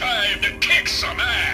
time to kick some ass!